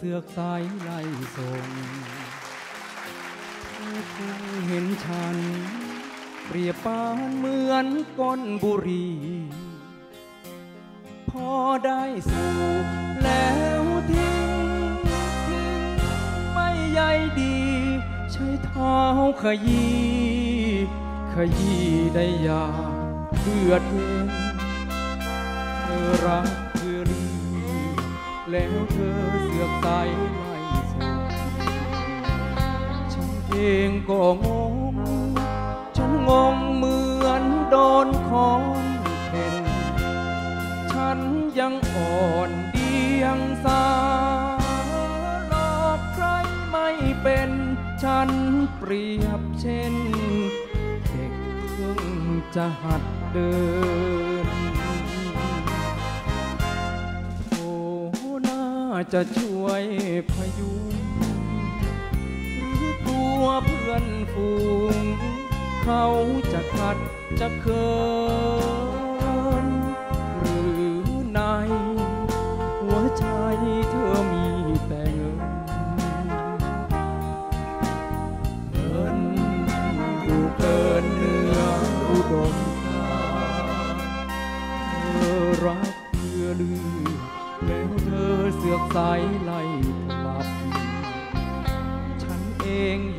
สือกสายไล่ส่งเธอคงเห็นฉัน เปรียบปานเหมือนก้นบุรี พอได้สูบแล้วทิ้งทิ้งไม่ใยดี ใช้เท้าขยี้ขยี้ได้ยาเลือดเย็นเธอรัก แล้วเธอเสือกใสไม่สนฉันเองก็งง ฉันงงเหมือนโดนของเข็นฉันยังอ่อนเดียงสาหลอกใครไม่เป็น ฉันเปรียบเช่น เด็กเพิ่งจะหัดเดิน จะช่วยพยุงหรือกลัวเพื่อนฝูง เขาจะขัดจะเคิน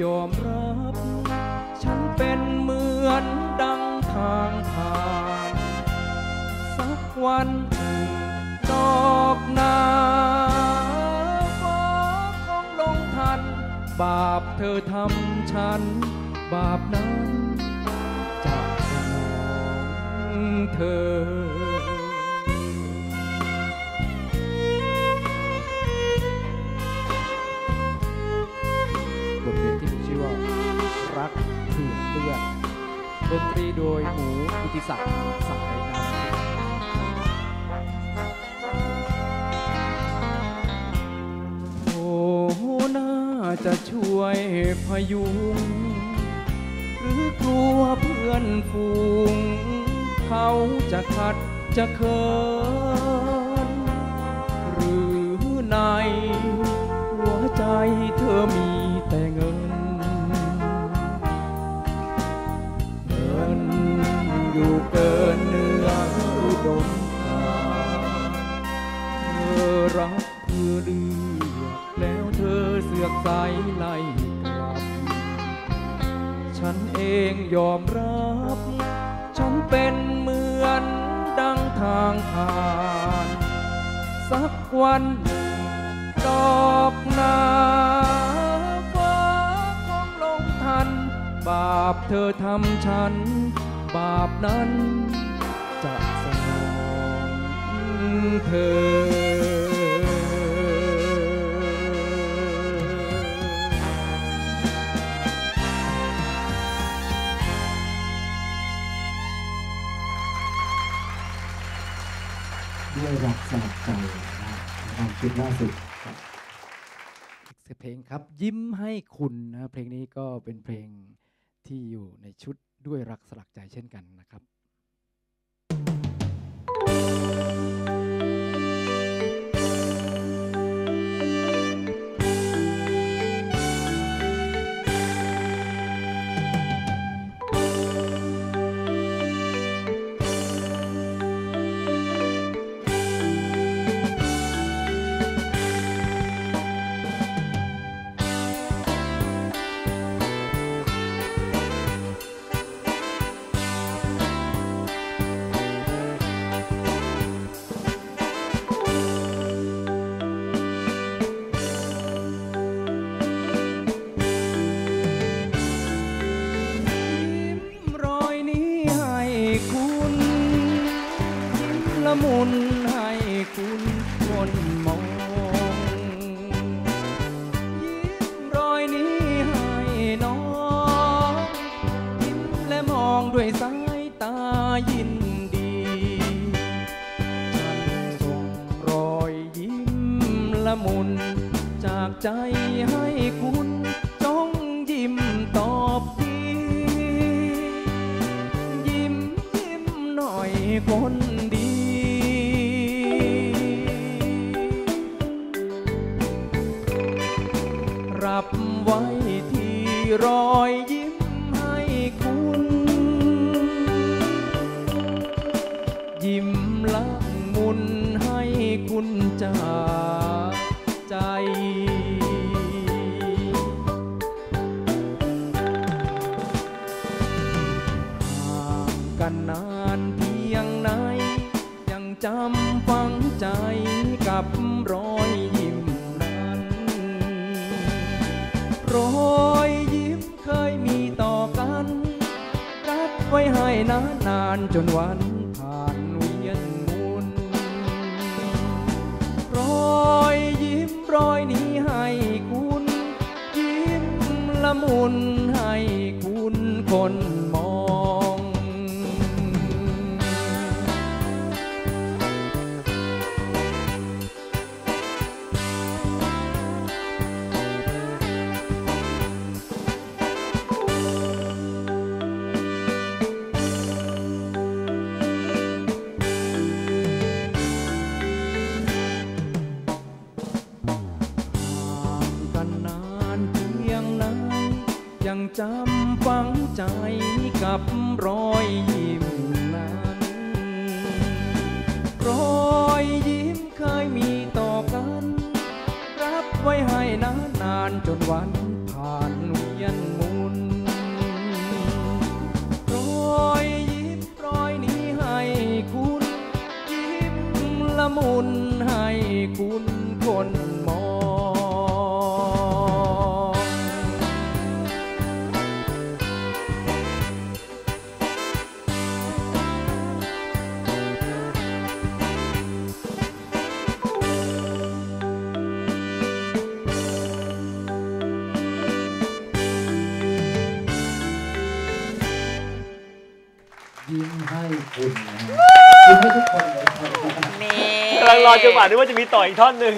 ยอมรับ ฉันเป็นเหมือนดังทางผ่านสักวันหนึ่งดอกนาฟ้าคงลงทัน บาปเธอทำฉัน บาปนั้นจะสนองเธอ โดยหมูกิติศักดิ์สายนำโอ้น่าจะช่วยพยุง หรือกลัวเพื่อนฝูง เขาจะขัดจะเคิน แล้วเธอเสือกสายไล่กลับ ฉันเองยอมรับ ฉันเป็นเหมือนดังทางผ่าน สักวันดอกนาฟ้าคงลงทัน บาปเธอทำฉัน บาปนั้นจะสนองเธอ ด้วยรักสลักใจนะครับความคิดล่าสุดครับอีกเพลงครับยิ้มให้คุณนะเพลงนี้ก็เป็นเพลงที่อยู่ในชุดด้วยรักสลักใจเช่นกันนะครับ มุนให้คุณคนมองยิ้มรอยนี้ให้น้องยิ้มและมองด้วยสายตายินดี ฉันส่งรอยยิ้มละมุนจากใจให้คุณ จห่างกันนานเพียงไหน ยังจำฝังใจกับรอยยิ้มนั้น รอยยิ้มเคยมีต่อกัน รักไว้ให้นานนานจนวัน มุนให้คุณคน จำฝังใจกับรอยยิ้มนั้นรอยยิ้มเคยมีต่อกัน รับไว้ให้นานนานจนวันผ่าน ยิ้มให้คุณนะฮะยิ้มให้ทุกคนเลยครับ นี่กำลังรอจังหวะนึกว่าจะมีต่ออีกท่อนหนึ่ง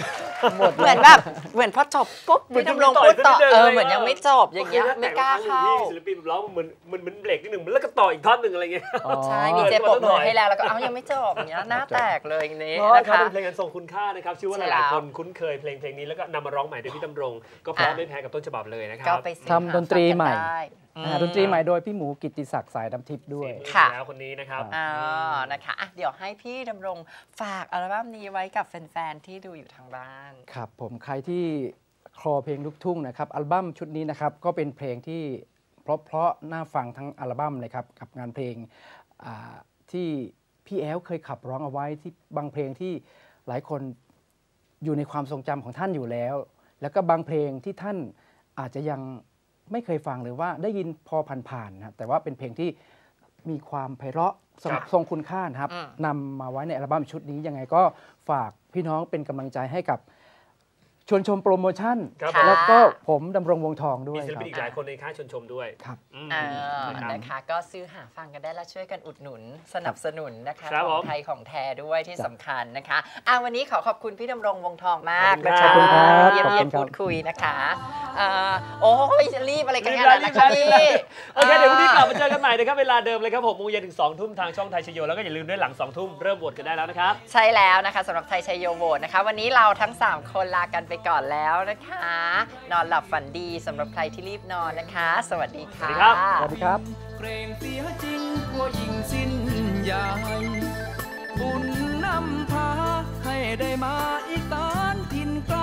เหมือนแบบเหมือนพอจบปุ๊บเหมือนพี่ดำรงจะมีพูดต่อต่ออีกนิดนึงเออเลยเหมือนว่ายังไม่จบอย่างเงี้ยโคถ้ไม่กล้าเข้าแต่งครั้งหนึ่งที่ศิลปินร้องเหมือนเหมือนเหมือนเบรกนิดหนึ่งแล้วก็ต่ออีกท่อนหนึ่งอะไรเงี้ย ใช่อ๋อมีเจปรบเออมือให้แล้วแล้วก็เอ้ายังไม่จบอย่างเงี้ยหน้าแตกเลยอย่างนี้เพราะว่านะเขาคะ เป็นเพลงอันทรงคุณค่านะครับชื่อว่าใช่หลายแล้วๆคนคุ้นเคยเพลงเพลงนี้แล้วก็นำมาร้องใหม่โดยพี่ดำรง ก็เพราะอะไม่แพ้กับต้นฉบับเลยนะคก็รับ ไปซื้อทำดนตรีใหม่าฟังกันได้อืมอ่า ดนตรีใหม่โดยพี่หมูกิตติศักดิ์สายน้ำทิพย์ด้วยค่ะแล้วคนนี้นะครับอ่านะคะอะเดี๋ยวให้พี่ดำรงฝากอัลบั้มนี้ไว้กับแฟนๆที่ดูอยู่ทางบ้าน ครับผมใครที่คลอเพลงลูกทุ่งนะครับอัลบั้มชุดนี้นะครับก็เป็นเพลงที่เพราะๆน่าฟังทั้งอัลบั้มเลยครับกับงานเพลงอ่าที่พี่แอลเคยขับร้องเอาไว้ที่บางเพลงที่หลายคนอยู่ในความทรงจำของท่านอยู่แล้ว แล้วก็บางเพลงที่ท่านอาจจะยัง ไม่เคยฟังหรือว่าได้ยินพอผ่านๆนะครับแต่ว่าเป็นเพลงที่มีความไพเราะทรงครับทรงคุณค่านะครับอืมนำมาไว้ในอัลบั้มชุดนี้ยังไงก็ฝากพี่น้องเป็นกำลังใจให้กับ ชวนชมโปรโมชั่น ครับค่ะแล้วก็ผมดำรงวงทองด้วมียศิลครัปินบ อีกหลายคนในค่ายชวนชมด้วยครับ อืมเออนะครับ นะคะก็ซื้อหาฟังกันได้แล้วช่วยกันอุดหนุนสนับสนุนนะคะครับของผมไทยของแท้ด้วยที่สำคัญนะคะอะวันนี้ขอขอบคุณพี่ดำรงวงทองมากขนะอบคะคุณครับเยี่ยมขอบเยี่คุยมณครับพูดคุยนะคะเอ่อโอ้ยรีบอะไรกันรีขบนาแล้ดวนั้นรีคะบแล้วพี่ โอเค เดี๋ยวพรุ่งนี้กลับมาเจอกันใหม่นะครับ เวลาเดิมเลยครับ6โมงเย็นถึง2ทุ่มทางช่องไทยชโย แล้วก็อย่าลืมด้วยหลัง 2 ทุ่มเริ่มโหวตกันได้แล้วนะครับ ใช่แล้วนะคะสำหรับไทยชัยโยโหวตนะคะ วันนี้เราทั้ง 3 คนลากันไปก่อนแล้วนะคะ นอนหลับฝันดีสำหรับใครที่รีบนอนนะคะ สวัสดีค่ะ สวัสดีครับสวัสดีครับเกรงเสียจริงกลัวยิ่งสิ้นใหญ่บุญนำพาให้ได้มาอีกตานถิ่นไกล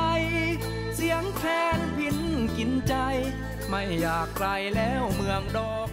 เสียงแคนพินกินใจ ไม่อยากไกลแล้วเมืองดอก